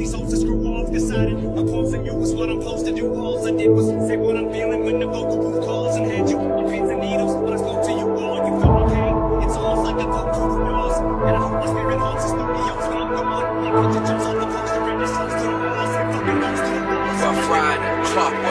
these hoes to screw off. Decided opposing you was what I'm supposed to do. All I did was say what I'm feeling when the vocal booth calls and had you on pins and needles. But I spoke to you all, you felt my pain. It's almost like a vote through the walls. And I hope my spirit haunts the studios when I'm gone. Like pigeons on the poster, and it sounds to the walls. And fucking goes to the walls. Rough Rider, Trump.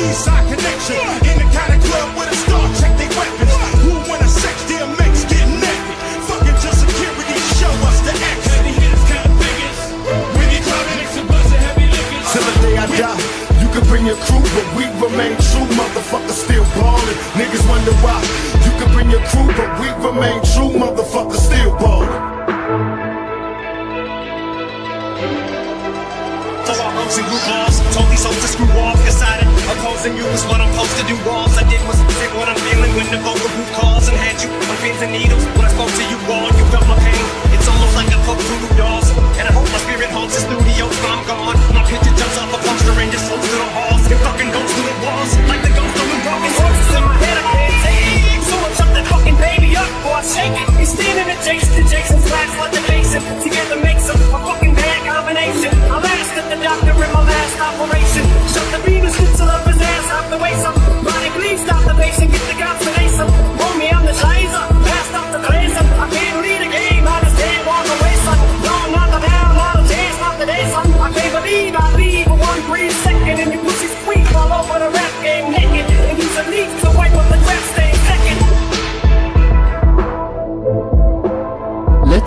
East side connection. In the kind of club with a star, check their weapons. Who wanna sex their mates get naked? Fucking just security, show us the exit. We be clubbing. Till the day I die, you can bring your crew, but we remain true. Motherfuckers still ballin'. Niggas wonder why. You can bring your crew, but we remain true. Motherfuckers still ballin'. So I wrote some group laws, told these hoes to screw off, decided opposing you is what I'm supposed to do. Walls I did was sit what I'm feeling when the vocal booth calls and had you on pins and needles.